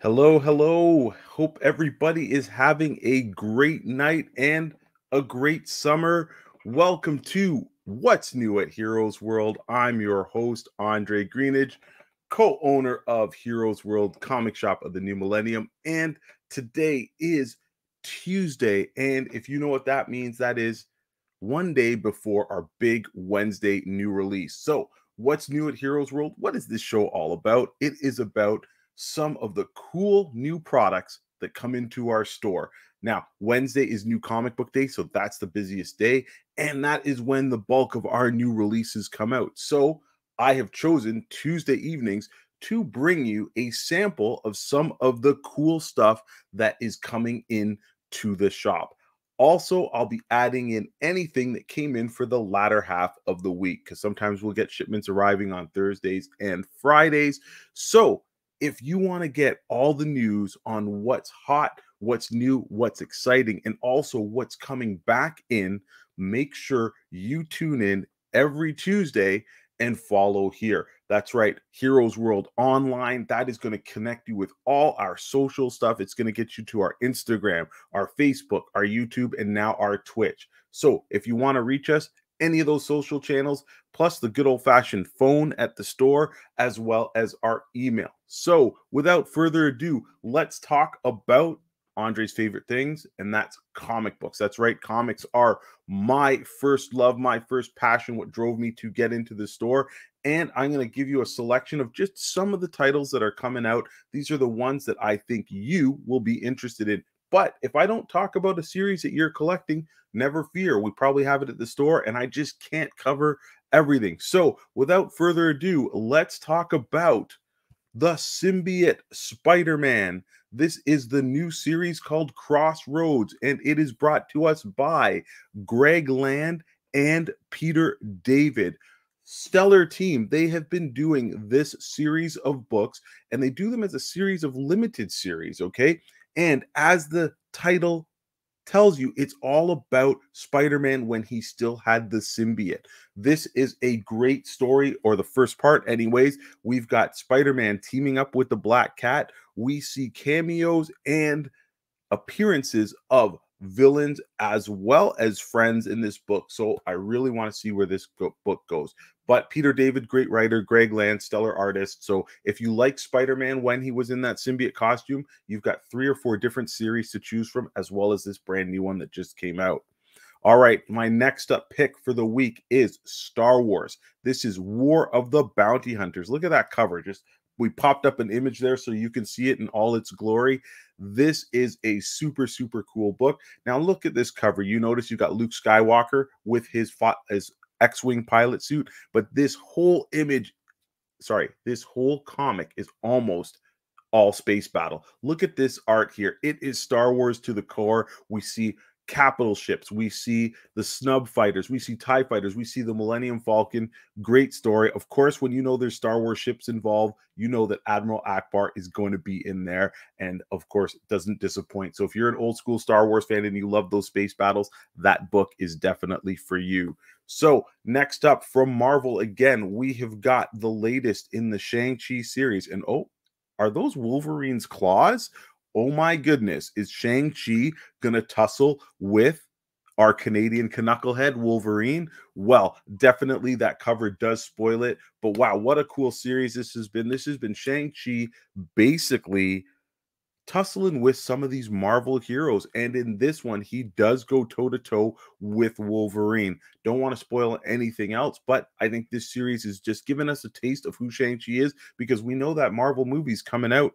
Hello, hello. Hope everybody is having a great night and a great summer. Welcome to What's New at Heroes World. I'm your host, Andre Greenidge, co owner of Heroes World Comic Shop of the New Millennium. And today is Tuesday. And if you know what that means, that is one day before our big Wednesday new release. So, what's new at Heroes World? What is this show all about? It is about some of the cool new products that come into our store. Now, Wednesday is new comic book day, so that's the busiest day, and that is when the bulk of our new releases come out. So, I have chosen Tuesday evenings to bring you a sample of some of the cool stuff that is coming in to the shop. Also, I'll be adding in anything that came in for the latter half of the week because sometimes we'll get shipments arriving on Thursdays and Fridays. So, if you want to get all the news on what's hot, what's new, what's exciting, and also what's coming back in, make sure you tune in every Tuesday and follow here. That's right, Heroes World Online. That is going to connect you with all our social stuff. It's going to get you to our Instagram, our Facebook, our YouTube, and now our Twitch. So if you want to reach us, any of those social channels, plus the good old fashioned phone at the store, as well as our email. So, without further ado, let's talk about Andre's favorite things, and that's comic books. That's right, comics are my first love, my first passion, what drove me to get into the store. And I'm going to give you a selection of just some of the titles that are coming out. These are the ones that I think you will be interested in. But if I don't talk about a series that you're collecting, never fear. We probably have it at the store, and I just can't cover everything. So, without further ado, let's talk about the Symbiote Spider Man. This is the new series called Crossroads, and it is brought to us by Greg Land and Peter David. Stellar team. They have been doing this series of books, and they do them as a series of limited series, okay? And as the title tells you, it's all about Spider Man when he still had the symbiote. This is a great story, or the first part, anyways. We've got Spider Man teaming up with the Black Cat. We see cameos and appearances of villains as well as friends in this book. So I really want to see where this book goes. But Peter David, great writer, Greg Land, stellar artist. So if you like Spider Man when he was in that symbiote costume, you've got three or four different series to choose from, as well as this brand new one that just came out. All right, my next up pick for the week is Star Wars. This is War of the Bounty Hunters. Look at that cover. Just we popped up an image there so you can see it in all its glory. This is a super super cool book. Now look at this cover. You notice you got Luke Skywalker with his his X-wing pilot suit, but this whole image, sorry, this whole comic is almost all space battle. Look at this art here. It is Star Wars to the core. We see capital ships. We see the snub fighters. We see TIE fighters. We see the Millennium Falcon. Great story. Of course, when you know there's Star Wars ships involved, you know that Admiral Ackbar is going to be in there. And of course, doesn't disappoint. So if you're an old school Star Wars fan and you love those space battles, that book is definitely for you. So, next up from Marvel, again, we have got the latest in the Shang-Chi series. And oh, are those Wolverine's claws? Oh my goodness, is Shang-Chi going to tussle with our Canadian knucklehead Wolverine? Well, definitely that cover does spoil it. But wow, what a cool series this has been. This has been Shang-Chi basically tussling with some of these Marvel heroes. And in this one, he does go toe to toe with Wolverine. Don't want to spoil anything else, but I think this series is just giving us a taste of who Shang-Chi is because we know that Marvel movie's coming out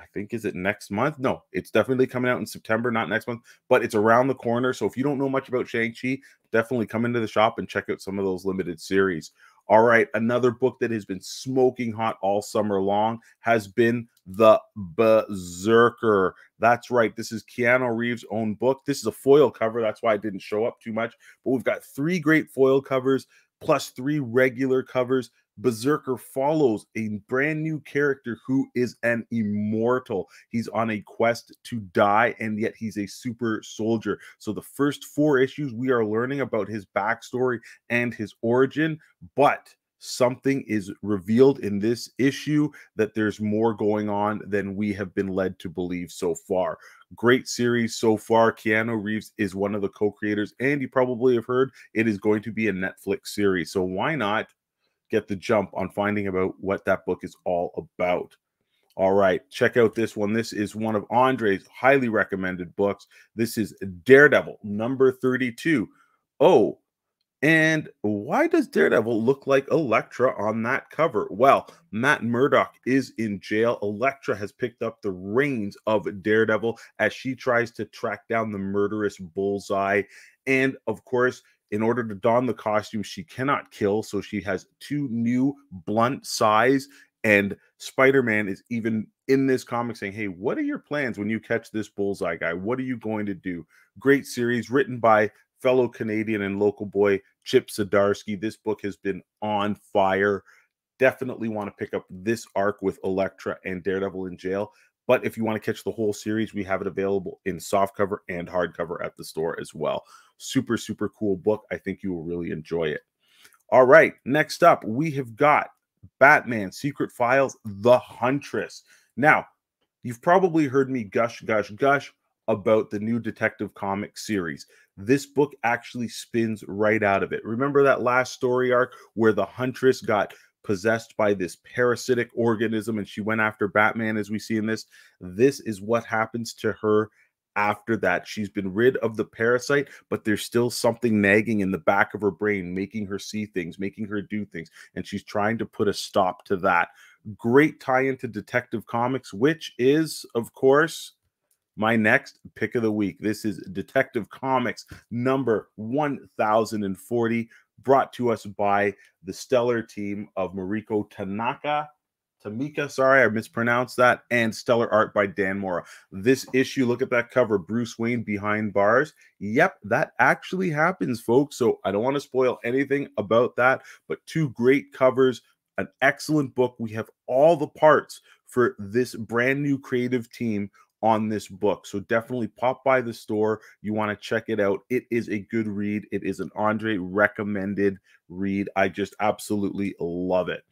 I think is it next month? No, it's definitely coming out in September, not next month, but it's around the corner. So if you don't know much about Shang-Chi, definitely come into the shop and check out some of those limited series. All right, another book that has been smoking hot all summer long has been The Berserker. That's right. This is Keanu Reeves' own book. This is a foil cover. That's why I didn't show up too much. But we've got three great foil covers plus three regular covers. Berserker follows a brand new character who is an immortal. He's on a quest to die, and yet he's a super soldier. So, the first four issues, we are learning about his backstory and his origin, but something is revealed in this issue that there's more going on than we have been led to believe so far. Great series so far. Keanu Reeves is one of the co creators, and you probably have heard it is going to be a Netflix series. So why not get the jump on finding about what that book is all about? All right, check out this one. This is one of Andre's highly recommended books. This is Daredevil, number 32. Oh, and why does Daredevil look like Elektra on that cover? Well, Matt Murdock is in jail. Elektra has picked up the reins of Daredevil as she tries to track down the murderous bullseye. And of course, in order to don the costume, she cannot kill. So she has two new blunt sais. And Spider Man is even in this comic saying, Hey, what are your plans when you catch this bullseye guy? What are you going to do? Great series written by fellow Canadian and local boy Chip Zdarsky. This book has been on fire. Definitely want to pick up this arc with Elektra and Daredevil in jail. But if you want to catch the whole series, we have it available in softcover and hardcover at the store as well. Super, super cool book. I think you will really enjoy it. All right, next up, we have got Batman Secret Files The Huntress. Now, you've probably heard me gush, gush, gush about the new Detective Comics series. This book actually spins right out of it. Remember that last story arc where the Huntress got possessed by this parasitic organism and she went after Batman, as we see in this? This is what happens to her after that. She's been rid of the parasite, but there's still something nagging in the back of her brain, making her see things, making her do things. And she's trying to put a stop to that. Great tie into Detective Comics, which is, of course, my next pick of the week. This is Detective Comics number 1040, brought to us by the stellar team of Mariko Tanaka. Tamaki, sorry, I mispronounced that, and stellar art by Dan Mora. This issue, look at that cover Bruce Wayne behind bars. Yep, that actually happens, folks. So I don't want to spoil anything about that, but two great covers, an excellent book. We have all the parts for this brand new creative team on this book. So definitely pop by the store. You want to check it out. It is a good read. It is an Andre recommended read. I just absolutely love it.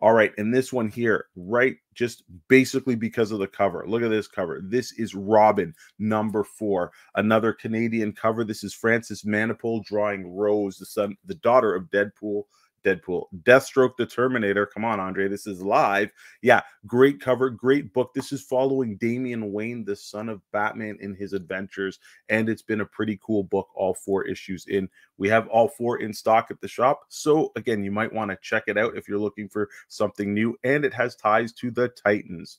All right, and this one here, right, just basically because of the cover. Look at this cover. This is Robin number four, another Canadian cover. This is Francis Manapul drawing Rose, the son, the daughter of Deadpool Deadpool. Deathstroke the Terminator. Come on, Andre. This is live. Yeah, great cover, great book. This is following Damian Wayne, the son of Batman, in his adventures. And it's been a pretty cool book, all four issues in. We have all four in stock at the shop. So, again, you might want to check it out if you're looking for something new. And it has ties to the Titans.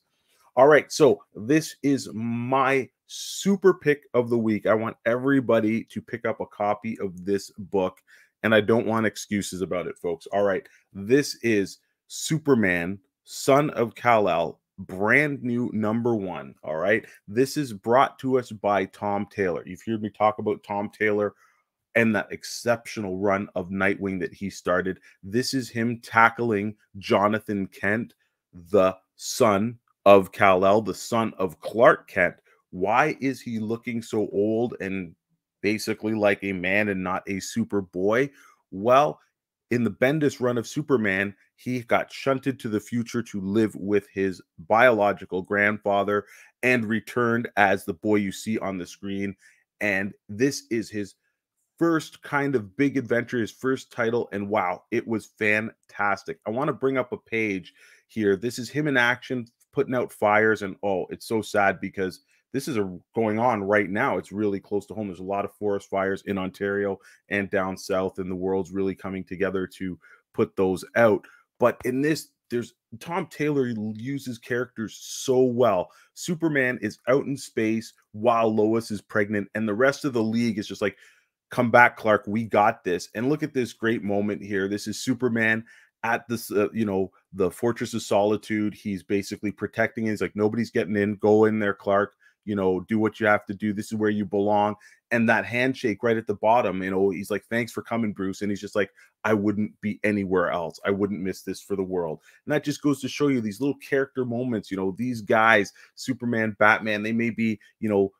All right. So, this is my super pick of the week. I want everybody to pick up a copy of this book and I don't want excuses about it, folks. All right, this is Superman, son of Kal-El, brand new number one. All right, this is brought to us by Tom Taylor. You've heard me talk about Tom Taylor and that exceptional run of Nightwing that he started. This is him tackling Jonathan Kent, the son of Kal-El, the son of Clark Kent. Why is he looking so old and basically like a man and not a super boy. Well, in the Bendis run of Superman, he got shunted to the future to live with his biological grandfather and returned as the boy you see on the screen. And this is his first kind of big adventure, his first title. And wow, it was fantastic. I want to bring up a page here. This is him in action, putting out fires. And oh, it's so sad because this is a, going on right now. It's really close to home. There's a lot of forest fires in Ontario and down south, and the world's really coming together to put those out. But in this, there's Tom Taylor uses characters so well. Superman is out in space while Lois is pregnant, and the rest of the league is just like, come back, Clark. We got this. And look at this great moment here. This is Superman at this, uh, you know, the Fortress of Solitude. He's basically protecting. It. He's like, nobody's getting in. Go in there, Clark you know, do what you have to do. This is where you belong. And that handshake right at the bottom, you know, he's like, thanks for coming, Bruce. And he's just like, I wouldn't be anywhere else. I wouldn't miss this for the world. And that just goes to show you these little character moments, you know, these guys, Superman, Batman, they may be, you know,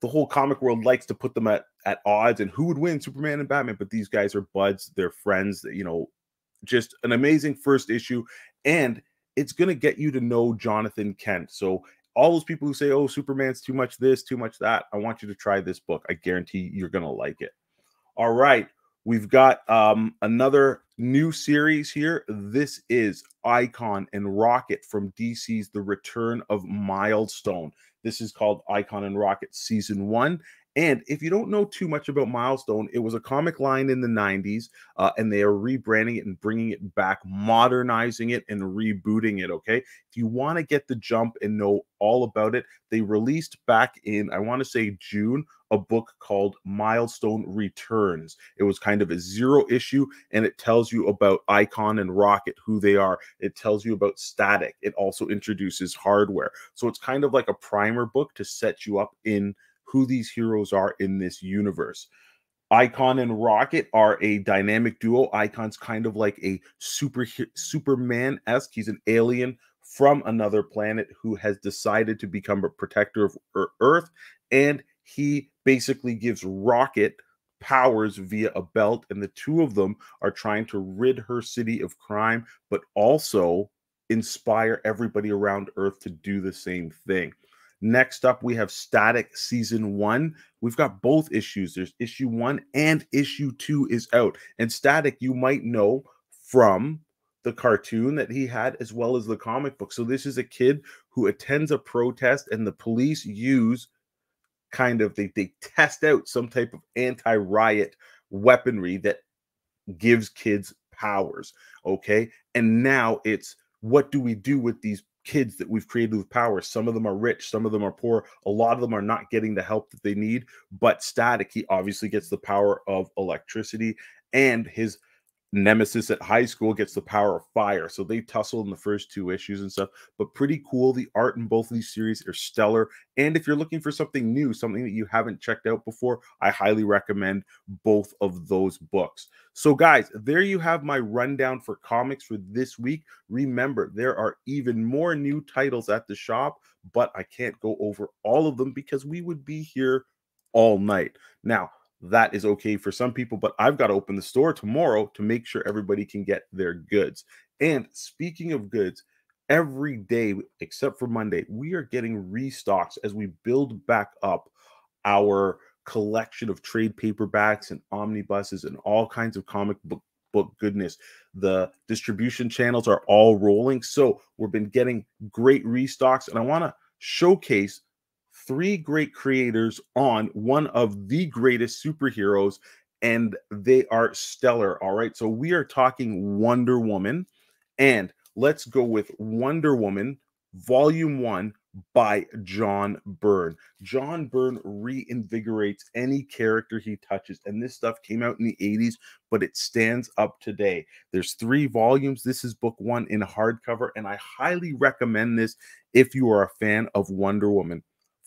the whole comic world likes to put them at, at odds and who would win, Superman and Batman. But these guys are buds, they're friends, you know, just an amazing first issue, and it's going to get you to know Jonathan Kent. So all those people who say, "Oh, Superman's too much this, too much that," I want you to try this book. I guarantee you're going to like it. All right, we've got um, another new series here. This is Icon and Rocket from DC's The Return of Milestone. This is called Icon and Rocket Season 1. And if you don't know too much about Milestone, it was a comic line in the 90s, uh, and they are rebranding it and bringing it back, modernizing it and rebooting it. Okay. If you want to get the jump and know all about it, they released back in, I want to say June, a book called Milestone Returns. It was kind of a zero issue, and it tells you about Icon and Rocket, who they are. It tells you about Static. It also introduces hardware. So it's kind of like a primer book to set you up in who these heroes are in this universe. Icon and Rocket are a dynamic duo. Icon's kind of like a super Superman esque. He's an alien from another planet who has decided to become a protector of Earth, and he basically gives Rocket powers via a belt, and the two of them are trying to rid her city of crime, but also inspire everybody around Earth to do the same thing. Next up, we have Static Season 1. We've got both issues. There's issue 1 and issue 2 is out. And Static, you might know from the cartoon that he had as well as the comic book. So this is a kid who attends a protest and the police use kind of they, they test out some type of anti-riot weaponry that gives kids powers. Okay. And now it's what do we do with these kids that we've created with power. Some of them are rich, some of them are poor. A lot of them are not getting the help that they need. But Static, he obviously gets the power of electricity, and his Nemesis at high school gets the power of fire. So they tussle in the first two issues and stuff, but pretty cool. The art in both of these series are stellar. And if you're looking for something new, something that you haven't checked out before, I highly recommend both of those books. So, guys, there you have my rundown for comics for this week. Remember, there are even more new titles at the shop, but I can't go over all of them because we would be here all night. Now, that is okay for some people, but I've got to open the store tomorrow to make sure everybody can get their goods. And speaking of goods, every day except for Monday, we are getting restocks as we build back up our collection of trade paperbacks and omnibuses and all kinds of comic book book goodness. The distribution channels are all rolling. So we've been getting great restocks, and I want to showcase three great creators on one of the greatest superheroes, and they are stellar. All right. So we are talking Wonder Woman, and let's go with Wonder Woman Volume 1 by John Byrne. John Byrne reinvigorates any character he touches, and this stuff came out in the 80s, but it stands up today. There's three volumes. This is book one in hardcover, and I highly recommend this if you are a fan of Wonder Woman.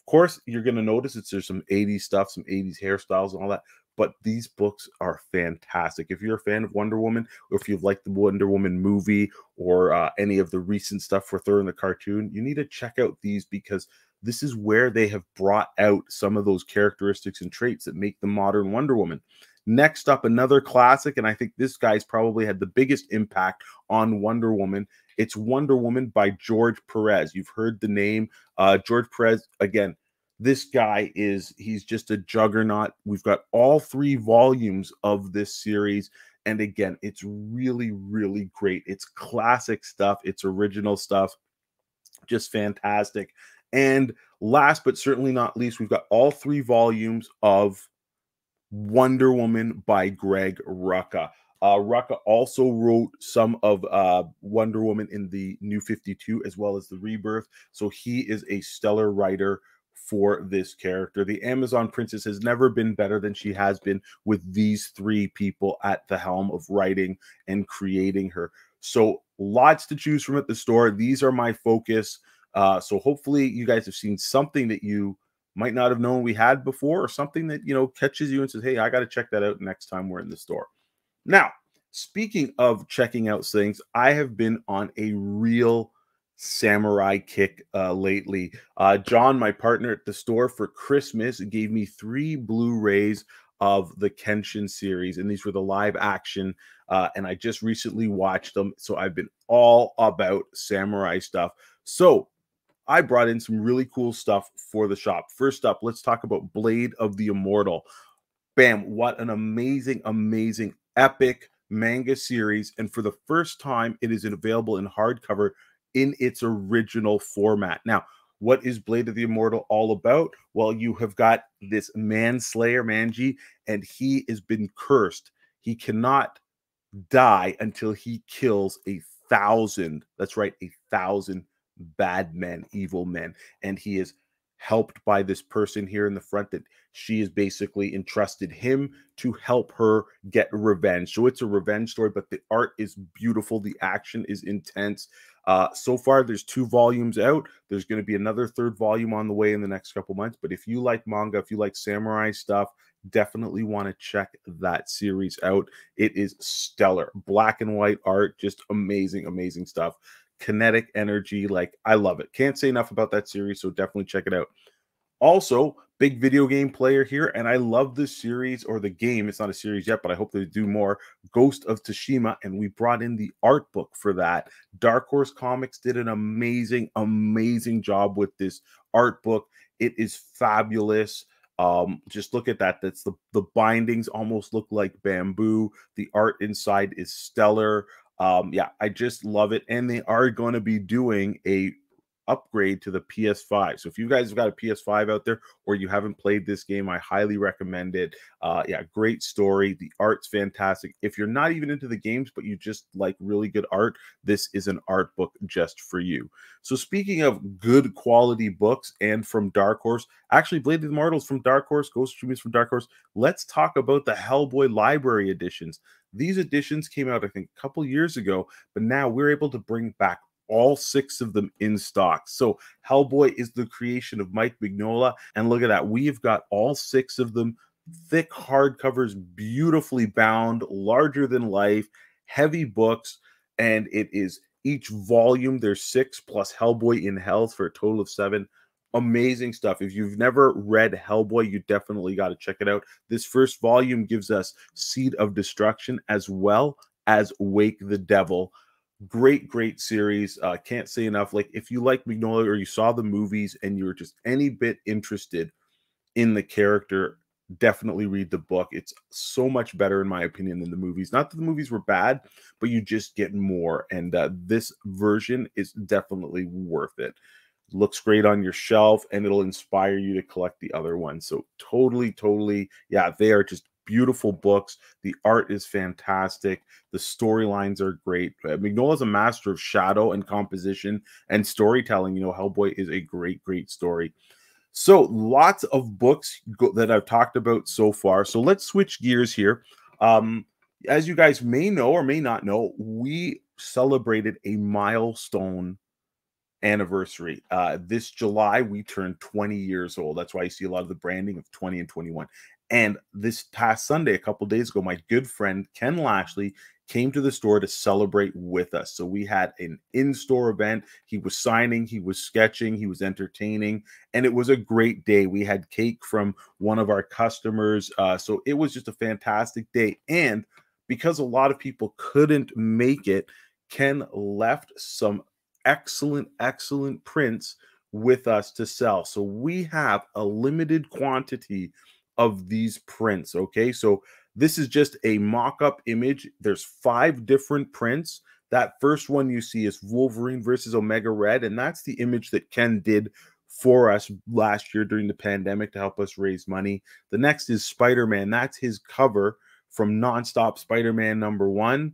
Of course, you're going to notice that there's some 80s stuff, some 80s hairstyles and all that, but these books are fantastic. If you're a fan of Wonder Woman, or if you've liked the Wonder Woman movie or uh, any of the recent stuff for Thor in the cartoon, you need to check out these because this is where they have brought out some of those characteristics and traits that make the modern Wonder Woman. Next up, another classic, and I think this guy's probably had the biggest impact on Wonder Woman. It's Wonder Woman by George Perez. You've heard the name. Uh, George Perez, again, this guy is, he's just a juggernaut. We've got all three volumes of this series. And again, it's really, really great. It's classic stuff, it's original stuff, just fantastic. And last but certainly not least, we've got all three volumes of Wonder Woman by Greg Rucka. Uh, Rucka also wrote some of uh, Wonder Woman in the New 52 as well as the Rebirth. So he is a stellar writer for this character. The Amazon Princess has never been better than she has been with these three people at the helm of writing and creating her. So lots to choose from at the store. These are my focus. Uh, so hopefully you guys have seen something that you might not have known we had before or something that you know catches you and says hey i got to check that out next time we're in the store now speaking of checking out things i have been on a real samurai kick uh, lately uh, john my partner at the store for christmas gave me three blu-rays of the Kenshin series, and these were the live action. Uh, and I just recently watched them, so I've been all about samurai stuff. So I brought in some really cool stuff for the shop. First up, let's talk about Blade of the Immortal. Bam, what an amazing, amazing, epic manga series. And for the first time, it is available in hardcover in its original format. Now, what is Blade of the Immortal all about? Well, you have got this manslayer, Manji, and he has been cursed. He cannot die until he kills a thousand. That's right, a thousand bad men, evil men. And he is helped by this person here in the front that she has basically entrusted him to help her get revenge. So it's a revenge story, but the art is beautiful. The action is intense. Uh, so far, there's two volumes out. There's going to be another third volume on the way in the next couple months. But if you like manga, if you like samurai stuff, definitely want to check that series out. It is stellar. Black and white art, just amazing, amazing stuff. Kinetic energy, like I love it. Can't say enough about that series, so definitely check it out. Also, big video game player here, and I love this series or the game. It's not a series yet, but I hope they do more. Ghost of Tsushima, and we brought in the art book for that. Dark Horse Comics did an amazing, amazing job with this art book. It is fabulous. Um, just look at that. That's the the bindings almost look like bamboo. The art inside is stellar. Um, yeah, I just love it. And they are going to be doing a upgrade to the PS5. So if you guys have got a PS5 out there or you haven't played this game, I highly recommend it. Uh, yeah, great story. The art's fantastic. If you're not even into the games, but you just like really good art, this is an art book just for you. So speaking of good quality books and from Dark Horse, actually Blade of the Immortals from Dark Horse, Ghost Tsushima's from Dark Horse. Let's talk about the Hellboy library editions. These editions came out, I think, a couple years ago, but now we're able to bring back all six of them in stock. So Hellboy is the creation of Mike Mignola. And look at that. We've got all six of them, thick hardcovers, beautifully bound, larger than life, heavy books. And it is each volume, there's six plus Hellboy in Hell for a total of seven. Amazing stuff. If you've never read Hellboy, you definitely got to check it out. This first volume gives us Seed of Destruction as well as Wake the Devil. Great great series uh can't say enough. Like if you like mignola or you saw the movies and you're just any bit interested in the character definitely read the book. It's so much better in my opinion than the movies. Not that the movies were bad but you just get more and uh, this version is definitely worth it looks great on your shelf and it'll inspire you to collect the other ones so totally totally yeah they are just beautiful books. The art is fantastic. The storylines are great. Mignola is a master of shadow and composition and storytelling. You know, Hellboy is a great, great story. So, lots of books that I've talked about so far. So, let's switch gears here. Um, as you guys may know or may not know, we celebrated a milestone anniversary. Uh, this July, we turned 20 years old. That's why you see a lot of the branding of 20 and 21. And this past Sunday, a couple days ago, my good friend Ken Lashley came to the store to celebrate with us. So we had an in-store event. He was signing, he was sketching, he was entertaining, and it was a great day. We had cake from one of our customers. Uh, so it was just a fantastic day. And because a lot of people couldn't make it, Ken left some excellent, excellent prints with us to sell. So we have a limited quantity of these prints. Okay, so this is just a mock-up image. There's five different prints. That first one you see is Wolverine versus Omega Red, and that's the image that Ken did for us last year during the pandemic to help us raise money. The next is Spider-Man. That's his cover from Nonstop Spider-Man number one.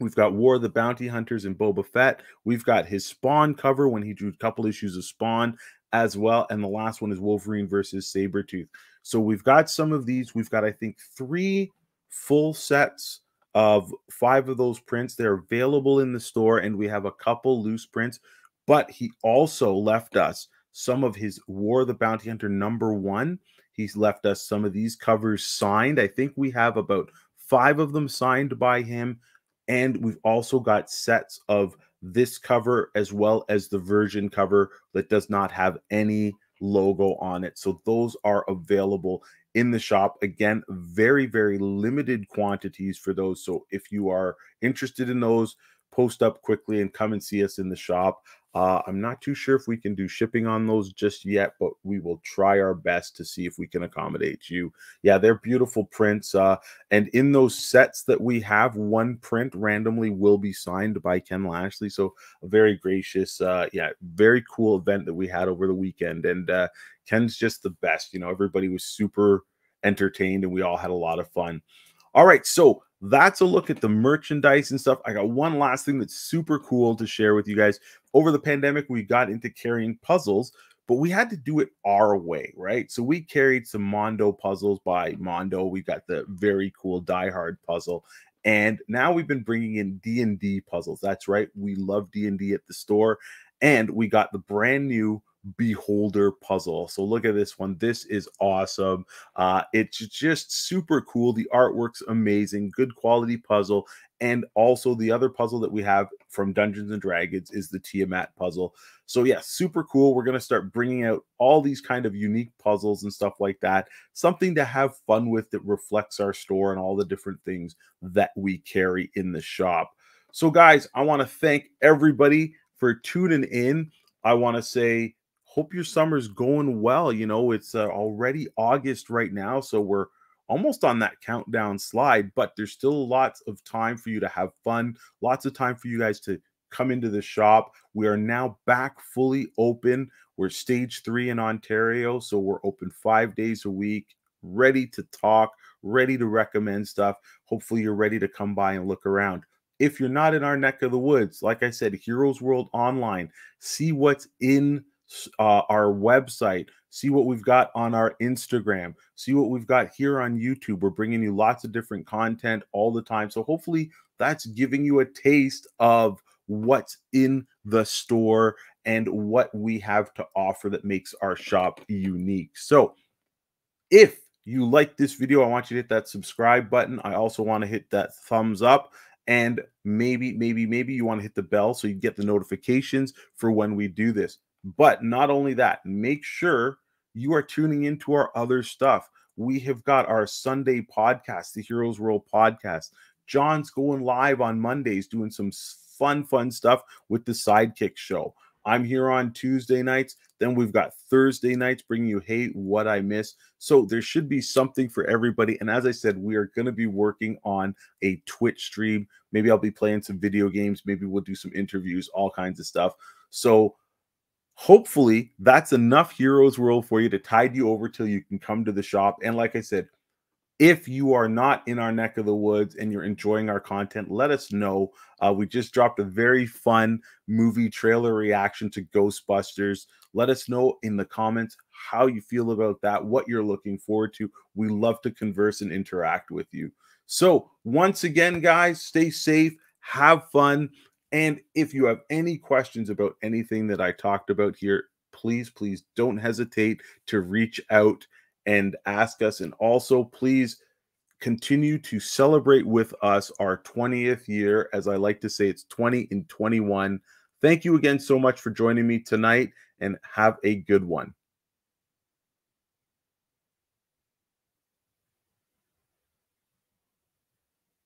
We've got War of the Bounty Hunters and Boba Fett. We've got his Spawn cover when he drew a couple issues of Spawn as well. And the last one is Wolverine versus Sabretooth. So we've got some of these. We've got, I think, three full sets of five of those prints. They're available in the store, and we have a couple loose prints. But he also left us some of his War of the Bounty Hunter number one. He's left us some of these covers signed. I think we have about five of them signed by him. And we've also got sets of this cover as well as the version cover that does not have any logo on it. So those are available in the shop. Again, very, very limited quantities for those. So if you are interested in those, post up quickly and come and see us in the shop. Uh, I'm not too sure if we can do shipping on those just yet, but we will try our best to see if we can accommodate you. Yeah, they're beautiful prints. Uh, and in those sets that we have, one print randomly will be signed by Ken Lashley. So a very gracious, uh, yeah, very cool event that we had over the weekend. And uh, Ken's just the best. You know, everybody was super entertained and we all had a lot of fun. All right, so that's a look at the merchandise and stuff. I got one last thing that's super cool to share with you guys. Over the pandemic, we got into carrying puzzles, but we had to do it our way, right? So we carried some Mondo puzzles by Mondo. We got the very cool Die Hard puzzle, and now we've been bringing in D&D puzzles. That's right. We love D&D at the store, and we got the brand new beholder puzzle. So look at this one. This is awesome. Uh it's just super cool. The artwork's amazing. Good quality puzzle. And also the other puzzle that we have from dungeons and dragons is the tiamat puzzle. So yeah super cool. We're going to start bringing out all these kind of unique puzzles and stuff like that. Something to have fun with that reflects our store and all the different things that we carry in the shop. So guys i want to thank everybody for tuning in. I want to say hope your summer's going well. You know, it's uh, already August right now, so we're almost on that countdown slide, but there's still lots of time for you to have fun, lots of time for you guys to come into the shop. We are now back fully open. We're stage three in Ontario, so we're open five days a week, ready to talk, ready to recommend stuff. Hopefully, you're ready to come by and look around. If you're not in our neck of the woods, like I said, Heroes World Online, see what's in uh, our website, see what we've got on our Instagram, see what we've got here on YouTube. We're bringing you lots of different content all the time. So hopefully that's giving you a taste of what's in the store and what we have to offer that makes our shop unique. So if you like this video, I want you to hit that subscribe button. I also want to hit that thumbs up and maybe, maybe, maybe you want to hit the bell so you get the notifications for when we do this. But not only that, make sure you are tuning into our other stuff. We have got our Sunday podcast, the Heroes World podcast. John's going live on Mondays doing some fun, fun stuff with the Sidekick Show. I'm here on Tuesday nights. Then we've got Thursday nights bringing you Hey, What I Miss. So there should be something for everybody. And as I said, we are going to be working on a Twitch stream. Maybe I'll be playing some video games. Maybe we'll do some interviews, all kinds of stuff. So hopefully that's enough heroes world for you to tide you over till you can come to the shop and like i said if you are not in our neck of the woods and you're enjoying our content let us know. Uh, we just dropped a very fun movie trailer reaction to ghostbusters. Let us know in the comments how you feel about that what you're looking forward to. We love to converse and interact with you. So once again guys stay safe have fun and if you have any questions about anything that I talked about here, please, please don't hesitate to reach out and ask us. And also, please continue to celebrate with us our 20th year. As I like to say, it's 20 in 21. Thank you again so much for joining me tonight and have a good one.